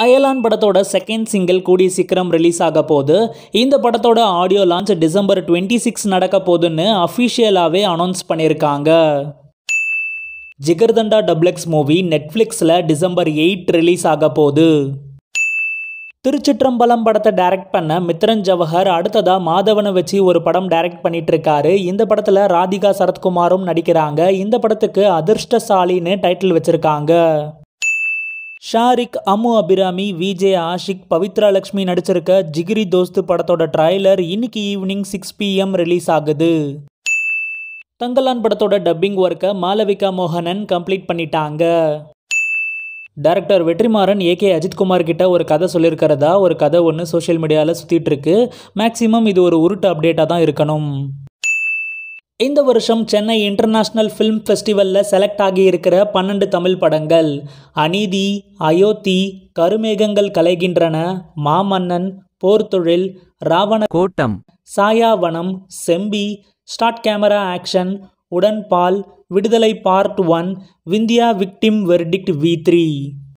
அயலான் படத்தோட second single கூடிய சீக்கிரம் ரிலீஸ் ஆக போகுது. இந்த படத்தோட audio launch December twenty six நடக்க போகுதுன்னு அஃபிஷியலாகவே அனௌன்ஸ் பண்ணியிருக்காங்க ஜிகர்தண்டா டப்ளெக்ஸ் மூவி நெட்ஃப்ளிக்ஸில் டிசம்பர் எயிட் ரிலீஸ் ஆக போகுது. திருச்சிற்றம்பலம் படத்தை டைரக்ட் பண்ண மித்ரன் ஜவஹர் அடுத்ததா மாதவனை வச்சு ஒரு படம் டைரக்ட் பண்ணிட்டு இருக்காரு. இந்த படத்தில் ராதிகா சரத்குமாரும் நடிக்கிறாங்க. இந்த படத்துக்கு அதிர்ஷ்டசாலின்னு டைட்டில் வச்சிருக்காங்க. ஷாரிக் அம்மு அபிராமி விஜே ஆஷிக் பவித்ரா லக்ஷ்மி நடிச்சிருக்க ஜிகிரி தோஸ்து படத்தோட ட்ரைலர் இன்னைக்கு ஈவினிங் சிக்ஸ் பிஎம் ரிலீஸ் ஆகுது. தங்கலான் படத்தோட டப்பிங் ஒர்க்கை மாலவிகா மோகனன் கம்ப்ளீட் பண்ணிட்டாங்க. டேரக்டர் வெற்றிமாறன் ஏகே அஜித்குமார் கிட்ட ஒரு கதை சொல்லியிருக்கிறதா ஒரு கதை ஒன்று சோஷியல் மீடியாவில் சுற்றிட்டு இருக்கு. மேக்ஸிமம் இது ஒரு உருட்டு அப்டேட்டாக தான் இருக்கணும். இந்த வருஷம் சென்னை இன்டர்நேஷ்னல் ஃபிலிம் ஃபெஸ்டிவலில் செலக்ட் ஆகி இருக்கிற பன்னெண்டு தமிழ் படங்கள். அநீதி Ayodhya கருமேகங்கள் கலைகின்றன. Maamannan Porthozhil Raavana Kottam. Saayavanam Sembi start camera action Udanpaal Viduthalai part one Vindhya victim verdict V three.